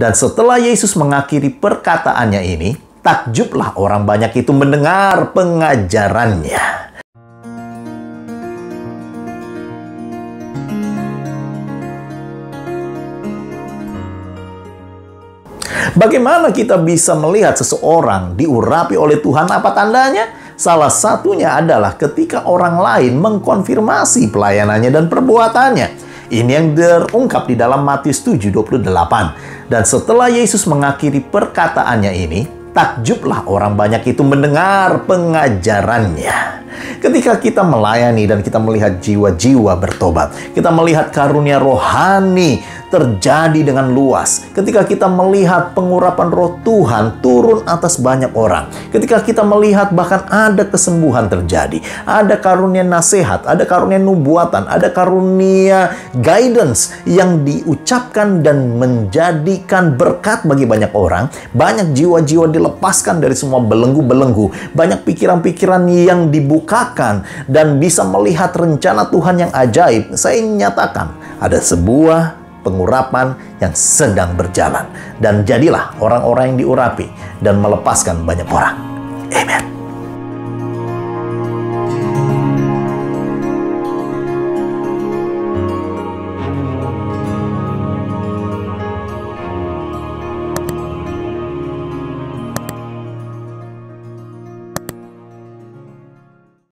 Dan setelah Yesus mengakhiri perkataannya ini, takjublah orang banyak itu mendengar pengajarannya. Bagaimana kita bisa melihat seseorang diurapi oleh Tuhan? Apa tandanya? Salah satunya adalah ketika orang lain mengkonfirmasi pelayanannya dan perbuatannya. Ini yang terungkap di dalam Matius 7:28. Dan setelah Yesus mengakhiri perkataannya ini, takjublah orang banyak itu mendengar pengajarannya. Ketika kita melayani dan kita melihat jiwa-jiwa bertobat, kita melihat karunia rohani terjadi dengan luas. Ketika kita melihat pengurapan roh Tuhan turun atas banyak orang. Ketika kita melihat bahkan ada kesembuhan terjadi. Ada karunia nasihat, ada karunia nubuatan, ada karunia guidance yang diucapkan dan menjadikan berkat bagi banyak orang. Banyak jiwa-jiwa dilepaskan dari semua belenggu-belenggu. Banyak pikiran-pikiran yang dibukakan dan bisa melihat rencana Tuhan yang ajaib. Saya nyatakan ada sebuah pengurapan yang sedang berjalan. Dan jadilah orang-orang yang diurapi dan melepaskan banyak orang. Amen.